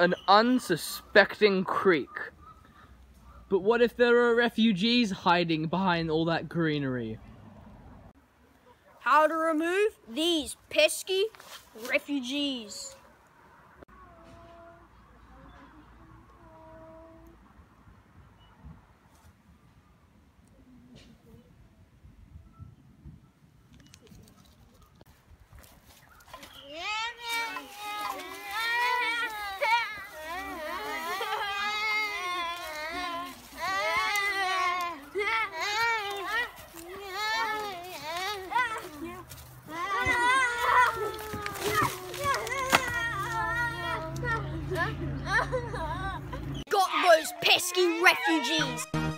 an unsuspecting creek. But what if there are refugees hiding behind all that greenery? How to remove these pesky refugees. Got those pesky refugees!